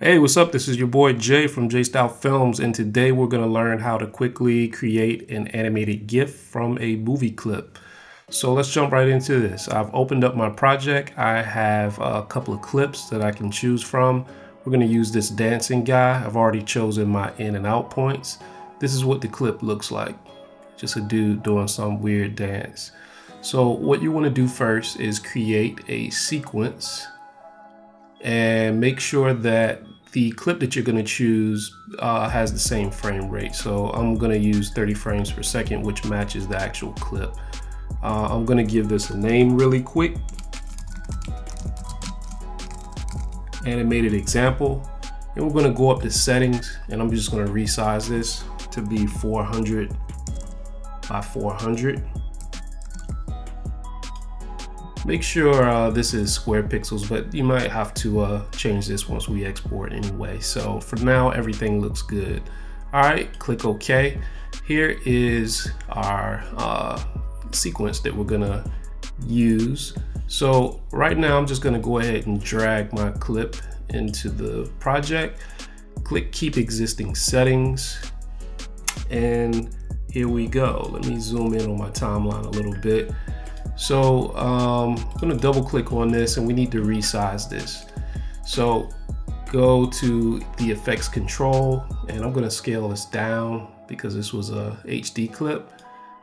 Hey, what's up? This is your boy Jay from J Style Films, and today we're going to learn how to quickly create an animated GIF from a movie clip. So let's jump right into this. I've opened up my project. I have a couple of clips that I can choose from. We're going to use this dancing guy. I've already chosen my in and out points. This is what the clip looks like. Just a dude doing some weird dance. So what you want to do first is create a sequence and make sure that the clip that you're going to choose uh, has the same frame rate. So I'm going to use 30 frames per second, which matches the actual clip. Uh, I'm going to give this a name really quick. Animated example. And we're going to go up to settings and I'm just going to resize this to be 400 by 400. Make sure uh, this is square pixels, but you might have to uh, change this once we export anyway. So for now, everything looks good. All right, click OK. Here is our uh, sequence that we're gonna use. So right now, I'm just gonna go ahead and drag my clip into the project. Click Keep Existing Settings. And here we go. Let me zoom in on my timeline a little bit. So um, I'm gonna double click on this and we need to resize this. So go to the effects control and I'm gonna scale this down because this was a HD clip.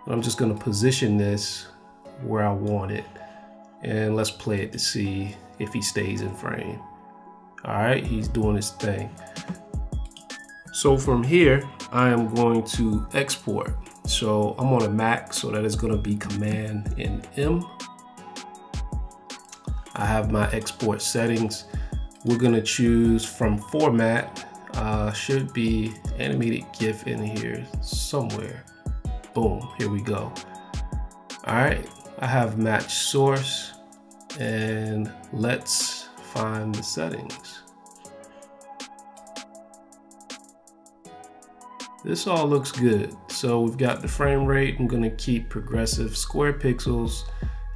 I'm just gonna position this where I want it. And let's play it to see if he stays in frame. All right, he's doing his thing. So from here, I am going to export. So I'm on a Mac, so that is gonna be Command and M. I have my export settings. We're gonna choose from format, uh, should be animated GIF in here somewhere. Boom, here we go. All right, I have match source and let's find the settings. This all looks good. So we've got the frame rate. I'm gonna keep progressive square pixels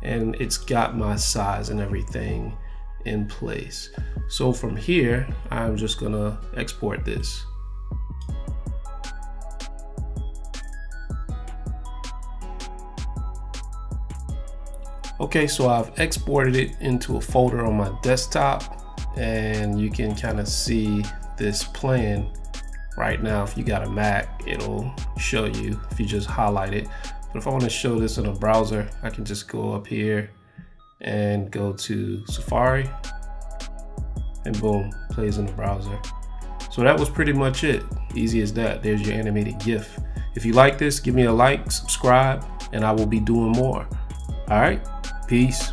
and it's got my size and everything in place. So from here, I'm just gonna export this. Okay, so I've exported it into a folder on my desktop and you can kind of see this playing right now if you got a Mac it'll show you if you just highlight it. But if I want to show this in a browser I can just go up here and go to Safari and boom plays in the browser. So that was pretty much it. Easy as that. There's your animated GIF. If you like this give me a like subscribe and I will be doing more. All right peace